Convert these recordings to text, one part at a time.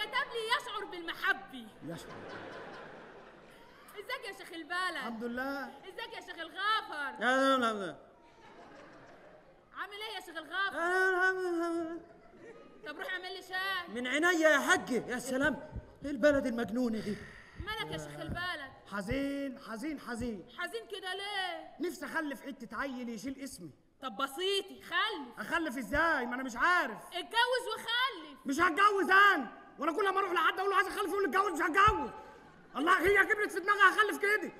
كتب لي يشعر بالمحبة. يشعر. إزيك يا شيخ البلد؟ الحمد لله. إزيك يا شيخ الغافر؟ لا لا لا عامل إيه يا شيخ الغافر؟ لا طب روح اعمل لي شاي. من عينيا يا حجي يا سلام. إيه البلد المجنونة دي. مالك يا شيخ البلد؟ حزين حزين حزين. حزين كده ليه؟ نفسي أخلف حتة عيل يشيل اسمي. طب بسيطي خلف. أخلف إزاي؟ ما أنا مش عارف. اتجوز وخلف. مش هتجوز أنا. وأنا كل ما أروح لحد أقول له عايز اخلف يقول لي اتجوز مش هتجوز. الله هي كبرت في دماغها هخلف كده.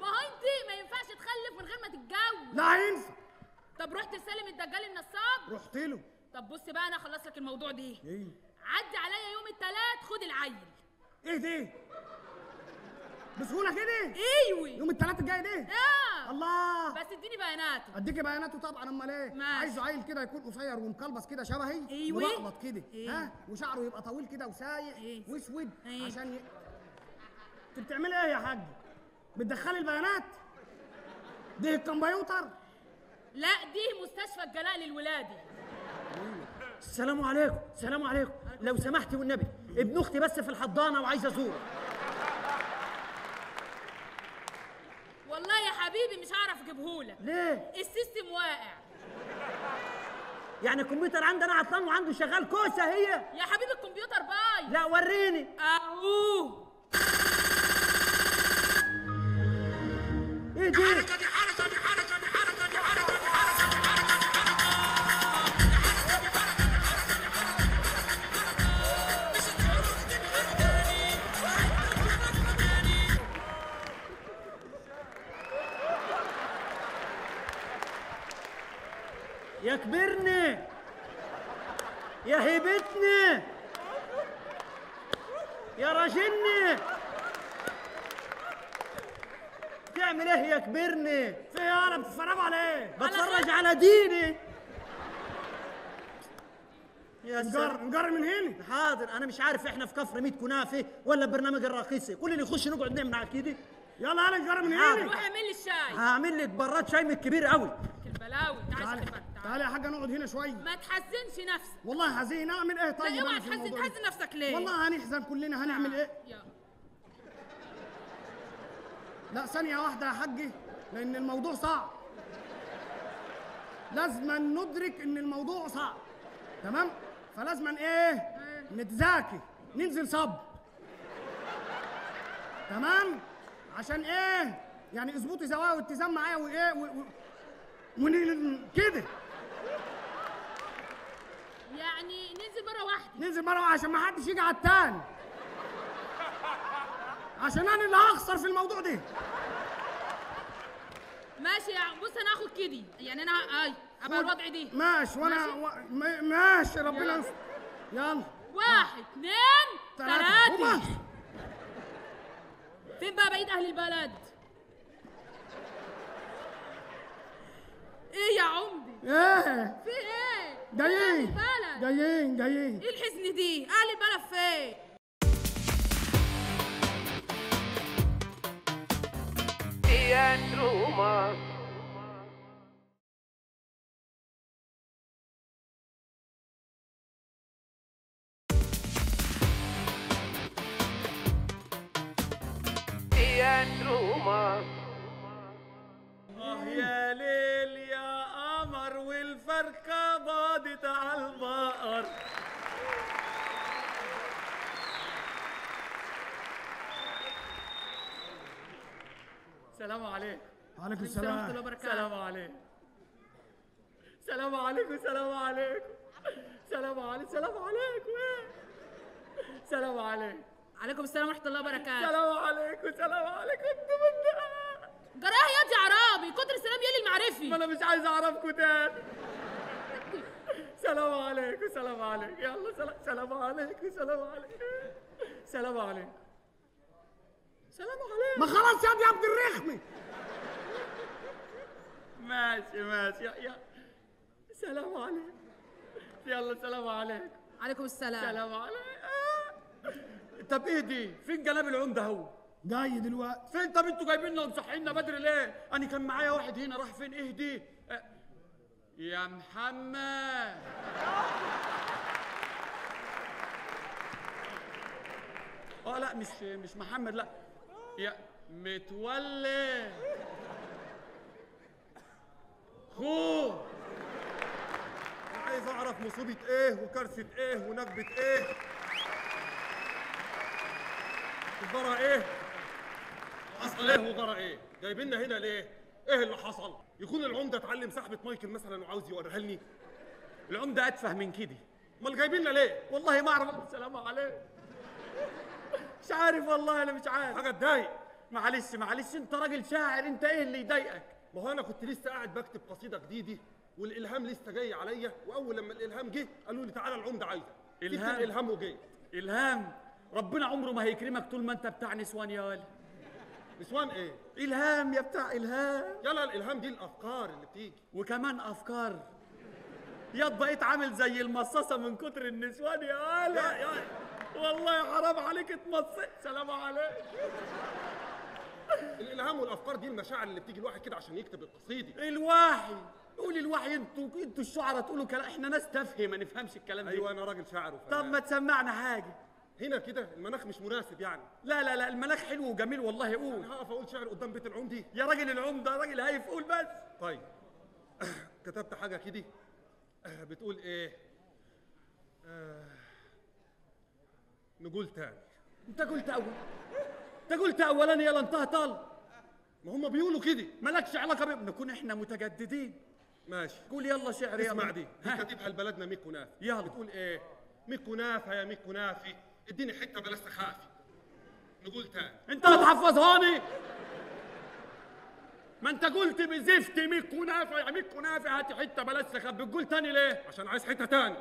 ما هو انت ما ينفعش تخلف من غير ما تتجوز. لا هينفع طب رحت تسلم الدجال النصاب؟ رحت له. طب بص بقى أنا اخلص لك الموضوع ده. إيه؟ عدي عليا يوم التلات خد العيل. إيه ده؟ بسهولة كده؟ أيوه يوم الثلاث الجاي ده؟ آه. الله. بس اديني بياناته. أديكي بياناته طبعا أمال إيه؟ ماشي. عايزه عيل كده يكون قصير ومكلبس كده شبهي؟ إيوه. ملقلط كده إيه. ها؟ وشعره يبقى طويل كده وسايق إيه. وأسود إيه. عشان ي... أنت بتعملي إيه يا حاج؟ بتدخلي البيانات؟ ده الكمبيوتر؟ لا دي مستشفى الجلاء للولادي السلام عليكم السلام عليكم. لو سمحتي والنبي ابن أختي بس في الحضانة وعايز أزوره والله يا حبيبي مش هعرف اجيبهولك ليه؟ السيستم واقع. يعني الكمبيوتر عندنا عطلان وعنده شغال كوسة هي. يا حبيبي الكمبيوتر باي لا وريني. أهو. إيه دي؟ يا كبرني يا هيبتني يا راجلني تعمل إيه يا كبرني في إيه أنا بتتفرجوا على إيه بتفرج على ديني. يا نجر سلام. نجر من هنا. حاضر. أنا مش عارف إحنا في كفر ميت كنافة ولا برنامج الراقصه كل اللي يخش نقعد نعمل على كده يلا أنا نجر من. هنا. روح اعمل لي الشاي. هعمل لك براد شاي من الكبير قوي البلاوي تعالى البلد، تعالى. يا حاجة نقعد هنا شوية ما تحزنش نفسك. والله حزين اعمل إيه؟ طيب لا اوعى في تحزن؟ تحزن نفسك ليه؟ والله هنحزن كلنا. هنعمل إيه؟ يا لا ثانية واحدة يا حجي لأن الموضوع صعب. لازم ندرك إن الموضوع صعب. تمام؟ فلازم إيه؟ نتذاكي ننزل صب. تمام؟ عشان إيه؟ يعني اظبطي زوايا واتزان معايا وإيه؟ و... و... ون... كده. يعني ننزل مرة واحدة ننزل مرة واحدة عشان ما حدش يجي على التاني عشان أنا اللي هخسر في الموضوع ده ماشي يا بص أنا هاخد كده يعني أنا أي أبقى. الوضع دي ماشي وأنا ماشي. و... م- ماشي ربنا يلا. يستر يلا واحد اثنين ثلاثة. فين بقى بقية أهل البلد؟ إيه يا عمدي؟ إيه في إيه؟ جايين البلد جايين جايين إيه الحزن دي؟ أهل البلد فين؟ آه سلام عليكم وعليكم السلام ورحمة الله السلام. وبركاته. سلام عليكم. سلام عليكم سلام عليكم. سلام عليكم سلام عليكم. سلام عليكم. عليكم السلام ورحمة الله وبركاته. سلام عليكم سلام عليكم. أنتوا بالله جراها يا دي عربي كتر السلام يلي ما المعرفي أنا مش عايز اعرفكم تاني سلام عليكم سلام عليكم. يلا سلام سلام عليكم سلام عليكم. سلام عليكم. سلام عليكم. ما خلاص يا عبد الرخمي. ماشي ماشي. يا, يا. سلام عليكم. يلا سلام عليكم. عليكم السلام. سلام عليكم. طب إيه دي؟ فين جلاب العمدة ده هو؟ جاي دلوقتي. فين؟ طب أنتوا جايبيننا ومصحينا بدري ليه؟ أنا كان معايا واحد هنا راح فين؟ إيه دي؟ يا محمد. آه لا مش مش محمد لا. يا متولي. خو. عايز أعرف مصيبة إيه وكارثة إيه ونكبه إيه؟ وجرى إيه؟ حصل إيه وجرى إيه؟ جايبيننا هنا ليه؟ إيه اللي حصل؟ يكون العمدة اتعلم سحبة مايكل مثلا وعاوز يوريها لي العمدة أتفه من كده. أمال جايبيننا ليه؟ والله ما أعرف. السلام عليكم. مش عارف والله أنا مش عارف. حاجة تضايق. معلش معلش أنت راجل شاعر أنت إيه اللي يضايقك؟ ما هو أنا كنت لسه قاعد بكتب قصيدة جديدة والإلهام لسه جاي عليا وأول لما الإلهام جه قالوا لي تعالى العمده عايزك. جبت إلهام؟ الإلهام وجيت إلهام. ربنا عمره ما هيكرمك طول ما أنت بتاع نسوان يا ولد. نسوان إيه؟ إلهام يا بتاع إلهام. يلا الإلهام دي الأفكار اللي بتيجي. وكمان أفكار. ياض بقيت عامل زي المصاصة من كتر النسوان يا ولد. يا يا والله حرام عليك اتمصيت. سلام عليك. الإلهام والأفكار دي المشاعر اللي بتيجي الواحد كده عشان يكتب القصيدة. الوحي. قول الوحي أنتوا أنتوا الشعراء تقولوا كلام إحنا ناس تافهة ما نفهمش الكلام ده. أيوه أنا راجل شاعر طب وفنان ما تسمعنا حاجة. هنا كده المناخ مش مناسب يعني. لا لا لا المناخ حلو وجميل والله قول. أنا هقف أقول شعر قدام بيت العمدي. يا راجل العمدة راجل هايف قول بس. طيب. كتبت حاجة كده. بتقول إيه؟ آه، نقول تاني انت قلت أول. انت قلت اولا يلا انتهى طال. ما هم بيقولوا كده. مالكش علاقة بيه نكون إحنا متجددين. ماشي. قول يلا شعر يلا. اسمع دي. ها. كاتبها لبلدنا ميت كنافة يلا. بتقول إيه؟ ميت كنافة يا ميت كنافة اديني حتة بلاش تخافي نقول تاني انت هتحفظهاني ما انت قلت بزفت ميت كنافة يا ميت كنافة هات حتة بلاش سخافة بتقول تاني ليه؟ عشان عايز حتة تاني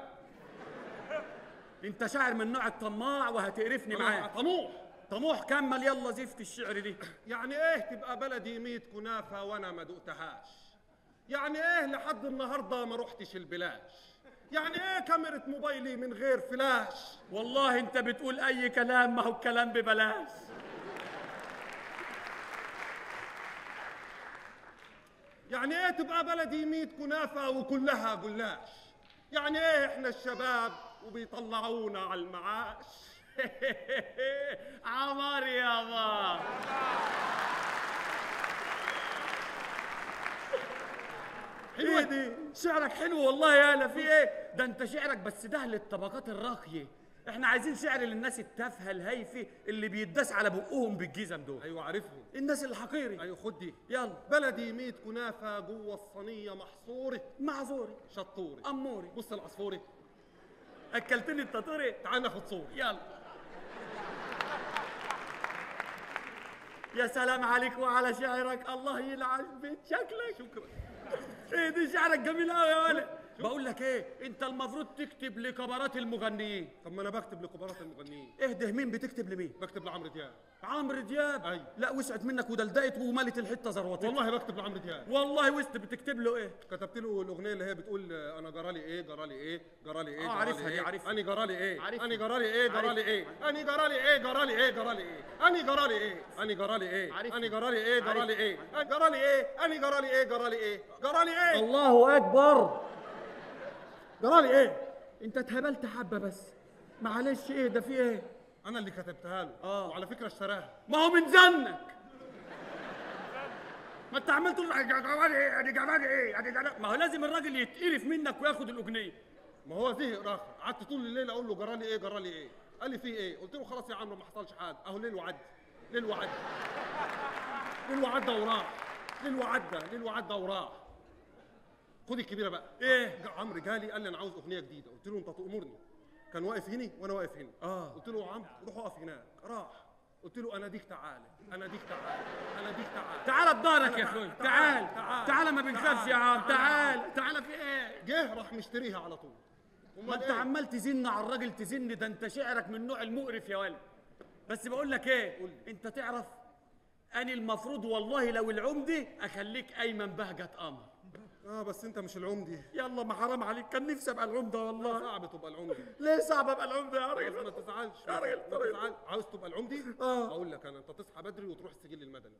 انت شاعر من نوع الطماع وهتقرفني معاك. طموح. طموح كمل يلا زفت الشعر دي. يعني إيه تبقى بلدي ميت كنافة وأنا ما دقتهاش؟ يعني إيه لحد النهارده ما رحتش البلاش؟ يعني إيه كاميرا موبايلي من غير فلاش؟ والله انت بتقول أي كلام ما هو الكلام ببلاش. يعني إيه تبقى بلدي ميت كنافة وكلها جلاش؟ يعني إيه إحنا الشباب وبيطلعونا على المعاش. عمر يابا حلوة. إيه دي؟ شعرك حلو والله يا لا في إيه؟ ده أنت شعرك بس ده للطبقات الراقية. إحنا عايزين شعر للناس التافهة الهايفه اللي بيداس على بقهم بالجزم دول. أيوه عارفهم. الناس الحقيري. أيوه خد دي. يلا. بلدي ميت كنافة جوه الصينية محصورة. معذوري شطوري اموري بص العصفوري أكلتني التطوري تعال ناخد صوره يلا. يا سلام عليك وعلى شعرك. الله يلعن بيت شكلك شكرا. إيه دي شعرك جميل قوي يا ولد. بقول لك إيه انت المفروض تكتب لكبارات المغنيين طب ما أنا بكتب لكبارات المغنيين اهده مين بتكتب لمين بكتب لعمرو دياب عمرو دياب أي. لا وسعت منك ودلدقت وملت الحته زروتك والله بكتب لعمرو دياب والله وسط بتكتب له إيه كتبت له الاغنيه اللي هي بتقول آه، أنا جرالي إيه جرالي إيه جرالي إيه آه، جرالي عارفها دي، إيه؟ عارفها. اني جرالي إيه. اني جرالي إيه جرالي إيه اني جرالي إيه جرالي إيه جرالي إيه اني جرالي إيه اني جرالي إيه. اني جرالي إيه جرالي. إيه جرالي إيه اني جرالي إيه جرالي إيه جرالي إيه الله اكبر جرالي إيه؟ انت اتهبلت حبة بس. معلش إيه ده في إيه؟ أنا اللي كتبتها له. آه. وعلى فكرة اشتراها. ما هو من زنك ما انت عمال تقول إيه؟ ادي جمال إيه؟ ادي جمال ما هو لازم الراجل يتقرف منك وياخد الأغنية. ما هو زهق راخر قعدت طول الليل أقول له جرالي إيه جرالي إيه؟ قال لي في إيه؟ قلت له خلاص يا عم ما حصلش حاجة. أهو ليل وعدى ليل وعدى ليل وعدى وراح. ليل وعدى ليل وعدى وراح. خد الكبيرة بقى. إيه؟ جا- عمرو جالي قال لي أنا عاوز أغنية جديدة. قلت له أنت تامرني كان واقف هنا وأنا واقف هنا. آه. قلت له يا عمرو روح اقف هناك. راح. قلت له أنا ديك تعالى. أنا ديك تعالى. أنا ديك تعالى. تعال بضهرك يا أخوي. تعال. تعال. ما بنخافش يا عم. تعال. تعال. في إيه؟ جه راح مشتريها على طول. ما أنت إيه؟ عمال تزن على الراجل تزن. ده أنت شعرك من النوع المقرف يا ولد. بس بقول لك إيه؟ أنت تعرف اني المفروض والله لو العمدي أخليك أيمن بهجة قمر. آه بس انت مش العمدي. يلا ما حرام عليك. كان نفسي أبقى العمدة والله. صعب تبقى العمدي. ليه صعب أبقى العمدة يا ما راجل تزعلش يا ما راجل، تزعلش. عاوز تبقى العمدي؟ آه. أقول لك أنا أنت تصحى بدري وتروح السجل المدني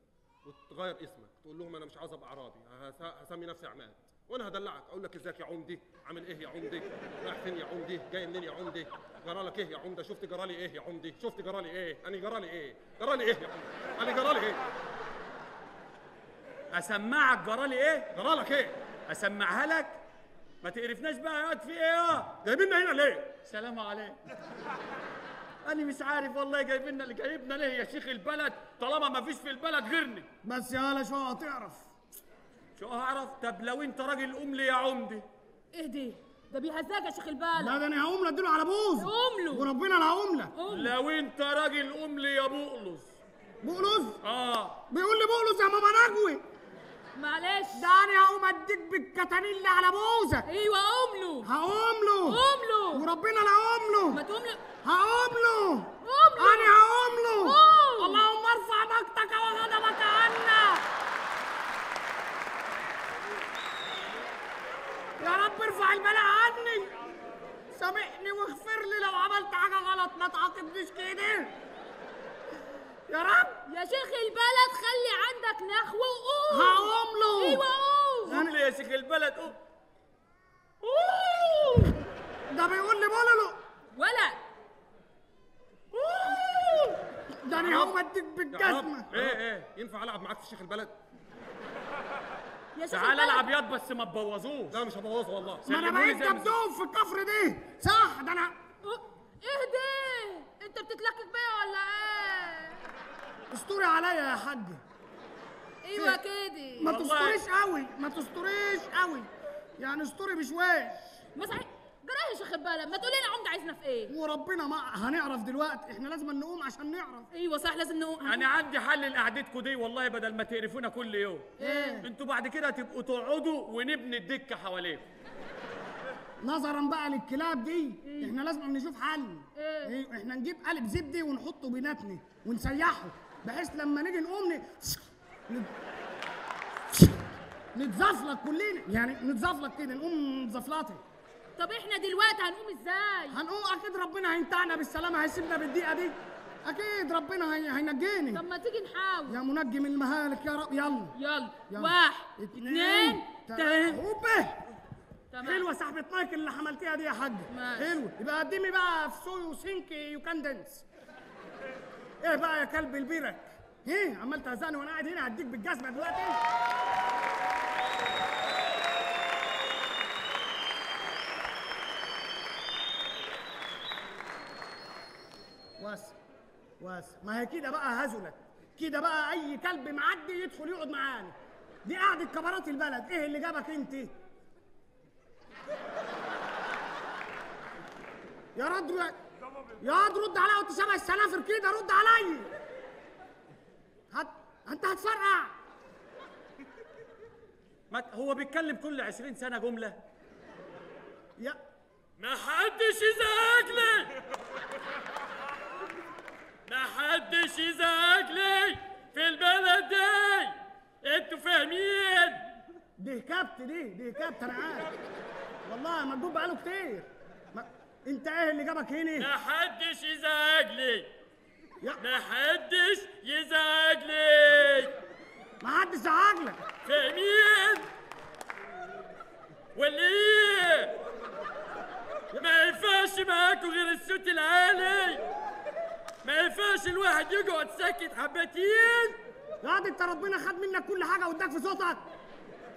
وتغير اسمك. تقول لهم أنا مش عاوز أبقى عرابي هس- هسمي نفسي عماد. وأنا هدلعك. أقول لك إزيك يا عمدي؟ عامل إيه يا عمدي؟ رايح فين يا عمدي؟ جاي منين يا عمدي؟ جرالك إيه يا عمدة؟ شفت جرالي إيه يا عمدي؟ شفت جرالي إيه؟ أنا جرالي إيه؟ جرالي إيه يا عمدي أنا جرالي إيه؟ أسمعك جرالي إيه؟ جرالك إيه؟ أسمعها لك؟ ما تقرفناش بقى يقعد في إيه؟ آه جايبيننا هنا ليه؟ سلام عليك أنا مش عارف والله جايبنا اللي جايبنا ليه يا شيخ البلد؟ طالما ما فيش في البلد غيرني. بس يا هلا شو هتعرف؟ شو اعرف طب لو أنت راجل قوم لي يا عمدي اهدي ده بيهزاك يا شيخ البلد. لا ده أنا هقوم له اديله على بوز. قوم له. وربنا لا قوم. لو أنت راجل قوم لي يا بقلص بقلص آه. بيقول لي بقلص يا ماما نجوي. معلش. ده أنا هقوم اديك بالكتانيل على بوزك أيوه قوم له. هقوم له. قوم له. وربنا لا هقوم ما له تقوم له. هقوم له قوم له أنا هقوم له قوم. اللهم ارفع مقتك وغضبك عنا يا رب ارفع البلاء عني سامحني واغفر لي لو عملت حاجة غلط ما تعاقبنيش كده يا رب يا شيخ البلد خلي عندك نخوة وقوم هقوم له أيوه قوم قوم لي يا شيخ البلد قوم ده بيقول لي بولولو ولا ده أنا هقوم اديك يا رب بالجزمه إيه إيه ينفع العب معاك في شيخ البلد. يا شيخ تعال البلد. ألعب ياض بس ما تبوظوش. لا مش هبوظه والله. ما أنا بقيت. دبدوب في الكفر دي. صح ده أنا اهدي! أنت بتتلكك بيا ولا إيه؟ استوري عليا يا حاج. إيوه كده ما. تستوريش قوي ما تستوريش قوي. يعني استوري بشويش ما يا شيخ البلد ما تقولي لنا عمده عايزنا في إيه؟ وربنا ما هنعرف دلوقتي. إحنا لازم نقوم عشان نعرف. أيوه صح لازم نقوم. أنا عندي حل لقعدتكم دي والله بدل ما تقرفونا كل يوم. إيه؟ أنتوا بعد كده تبقوا تقعدوا ونبني الدكة حواليكم. نظرا بقى للكلاب دي إحنا لازم نشوف حل. إيه؟ إيه؟ إحنا نجيب قالب زبدي ونحطه بيناتنا ونسيحه بحيث لما نيجي نقوم ن... ن- نتزفلط كلنا. يعني نتزفلط كده نقوم نتزفلطه طب إحنا دلوقتي هنقوم إزاي؟ هنقوم؟ أكيد ربنا هينتعنا بالسلامة. هيسيبنا بالدقيقه دي. أكيد ربنا هي... هينجيني. طب ما تيجي نحاول. يا منجي من المهالك يا رب. يلا. يلا. يلا. واحد اتنين تلاتة. تمام. حلوة صاحبة مايك اللي حملتيها دي يا حاج. ماشي. حلوة يبقى قدمي بقى في سوي وسينك يو كان دانس إيه بقى يا كلب البيرك؟ إيه عمال تهزقني وأنا قاعد هنا هديك بالجزمة دلوقتي. واسع ما هي كده بقى هزلت. كده بقى أي كلب معدي يدخل يقعد معانا. دي قعدة كبارات البلد. إيه اللي جابك أنت؟ يا رد يا رد رد عليا وأنت شبه السنافر كده. رد عليا هت... أنت هتفرقع. هو بيتكلم كل 20 سنة جملة. يا ما حدش يزعق لي ما حدش يزعق لي في البلد دي. أنتوا فاهمين؟ دي كبت دي دي كبت أنا عارف والله مكتوب بقاله كتير. ما... انت إيه اللي جابك هنا؟ ما حدش يزعق لي. ما حدش يزعق لي. ما حدش زعجلك فاهمين؟ ولا إيه؟ ما ينفعش معاكوا غير الصوت العالي. ما ينفعش الواحد يقعد ساكت حبتين. يا واد انت ربنا خد منك كل حاجة واداك في صوتك.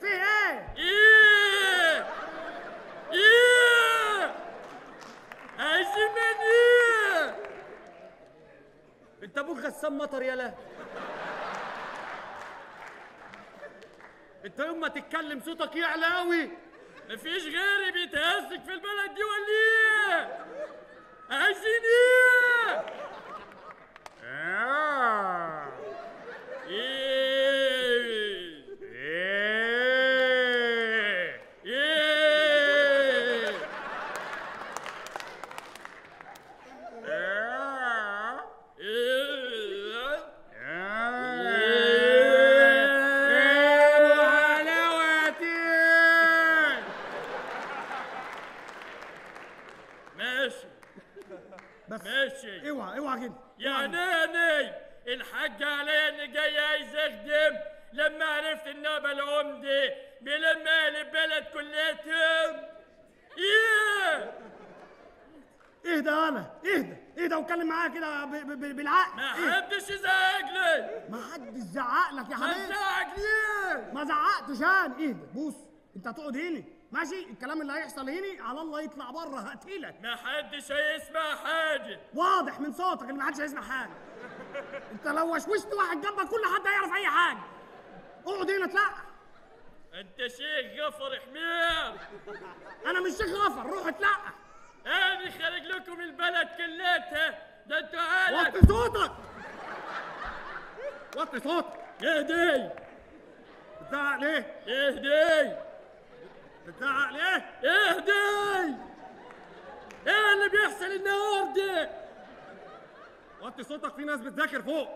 في إيه؟ إيه؟ إيه؟ عايزين من إيه؟ انت أبوك غسان مطر يالا. انت يوم ما تتكلم صوتك يعلى قوي مفيش غيري بيتهزك في البلد دي ولا إيه؟ عايزين إيه آه. إيه إيه إيه آه. إيه ماشي بس ماشي اوعى اوعى كده يا ناني الحاج عليا اني جاي عايز اخدم لما عرفت النوبة العمدة بلما لي البلد كليتهم إيه اهدى أنا اهدى اهدى واتكلم معايا كده ب- ب- ب- بالعقل ما إيه؟ حدش يزعق لي ما حدش زعق لك يا ما حبيبي تزعق زعقتش أنا اهدى بص أنت هتقعد هنا. ماشي؟ الكلام اللي هيحصل هنا على الله يطلع بره هقتلك. ما حدش هيسمع حاجة. واضح من صوتك إن ما حدش هيسمع حاجة. أنت لو وشوشت واحد جنبك كل حد هيعرف أي حاجة. اقعد هنا اتلقى أنت شيخ غفر حمير. أنا مش شيخ غفر. روح اتلقى أنا خارج لكم البلد كلتها ده أنتوا عالم وطي صوتك. وطي صوتك. اهدي بتزعق ليه؟ اهدي. بتزعق ليه؟ اهدي. إيه اللي بيحصل النهارده؟ وطي صوتك في ناس بتذاكر فوق.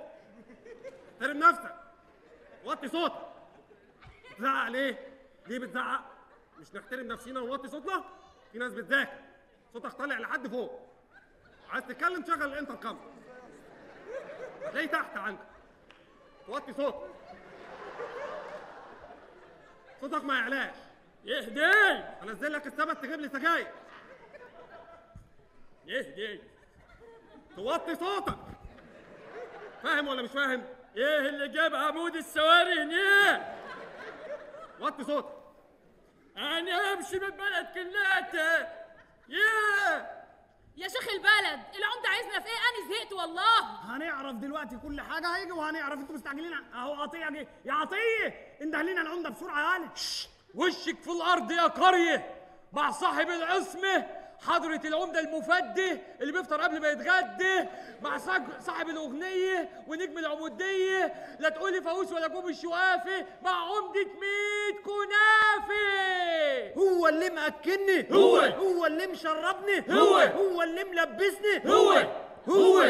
احترم نفسك. وطي صوتك. بتزعق ليه؟ ليه بتزعق؟ مش نحترم نفسينا ونوطي صوتنا؟ في ناس بتذاكر. صوتك طالع لحد فوق. عايز تتكلم؟ شغل الانتركم. هتلاقيه تحت عندك. وطي صوتك. صوتك ما يعلاش اهدي أنزل لك السبت تجيب لي سجاير. اهدي توطي صوتك. فاهم ولا مش فاهم؟ إيه اللي جاب عمود السواري هنا وطي صوتك. أنا أمشي من البلد كلها. ياه البلد. العمدة عايزنا في إيه؟ أنا زهقت والله. هنعرف دلوقتي كل حاجة هيجي وهنعرف أنتوا مستعجلين. أهو عطية جه. يا عطية انده لنا العمدة بسرعة يعني وشك في الأرض يا قرية. مع صاحب العصمة حضرة العمدة المفدي اللي بيفطر قبل ما يتغدى مع صاحب الأغنية ونجم العمودية. لا تقولي فاووس ولا كوب الشوافي مع عمدة ميت كنافي. هو اللي مأكلني هو. هو اللي مشربني هو. هو. اللي ملبسني هو. هو.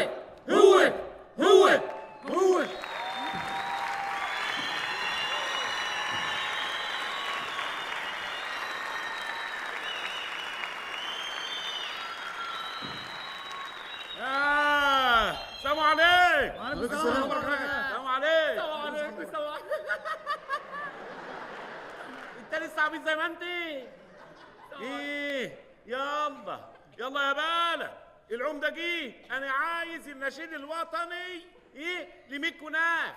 هو. هو. هو. آه سلام عليك السلام ورحمة الله. سلام عليك السلام السلام عليكم. انت لسه عبيط زي ما انت. إيه يلا يلا يا بالة العمدة جه أنا عايز النشيد الوطني. إيه؟ لميك كناف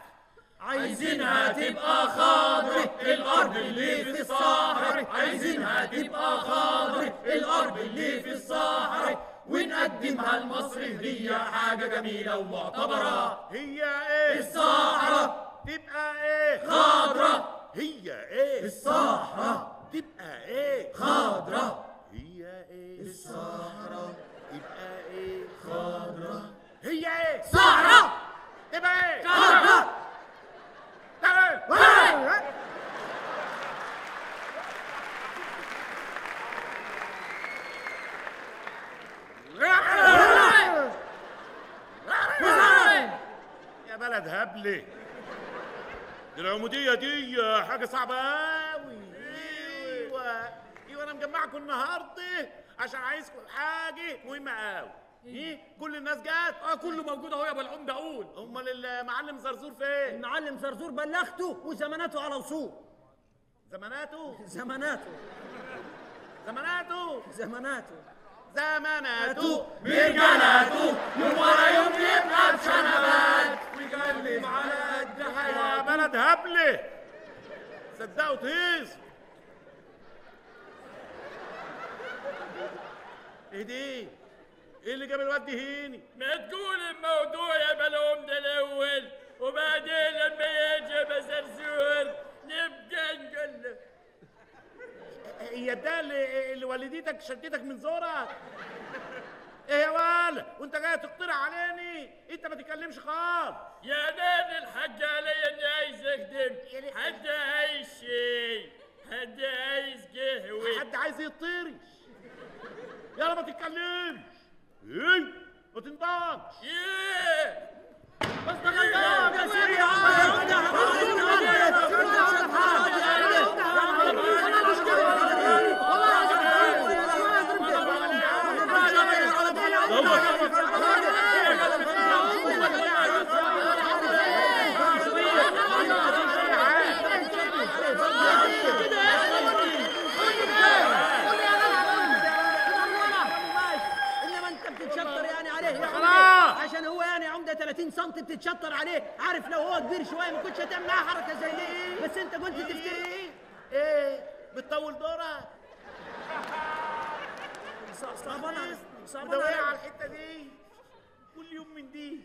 عايزينها تبقى خضرة الأرض اللي في الصحراء. عايزينها تبقى خضرة الأرض اللي في الصحراء. ونقدمها لمصر هدية حاجة جميلة ومعتبرة. هي إيه؟ الصحراء. تبقى إيه؟ خضرة. هي إيه؟ الصحراء. تبقى إيه؟ خضرة. هي إيه؟ الصحراء. تبقى إيه؟ خضرة. هي إيه؟ صحراء. تبقى إيه؟ خضرة. تبقى يا بلد هبلة دي العمودية دي حاجة صعبة أوي. أيوة. أيوة أنا مجمعكم النهاردة عشان عايزكم حاجة مهمة أوي. إيه؟ كل الناس جت آه كله موجود أهو يا أبو العمدة قول. أمال المعلم زرزور فين؟ المعلم زرزور بلغته وزماناته على وصول زماناته؟ زماناته. زماناته. زماناته. زماناته برجالاته يوم ورا يوم يبقى بشنبات. ويقلب على قد يا حياته بلد هبلة صدقوا تهيص إيه دي؟ إيه اللي جاب الواد هيني؟ ما تقول الموضوع يا بلوم ده الأول وبعدين لما يجي بزرزور نبقى نقول هي ده اللي, اللي والدتك شدتك من زورك؟ إيه يا ولا؟ وأنت جاي تقترح عليني؟ أنت ما تتكلمش خالص. يا نادي الحاج علي إني عايز أخدم. حد عايز شيء؟ حد عايز قهوة؟ حد عايز يطيرش يلا ما تتكلمش. إيه؟ ما تنطقش. ياه بس غلطان يا سيدي. بتتشطر عليه. عارف لو هو كبير شوية ما كنتش هتعمل معاه حركة زي دي. بس انت كنت تفتكر إيه؟ بتطول دورك صعبان على على الحتة دي. كل يوم من دي.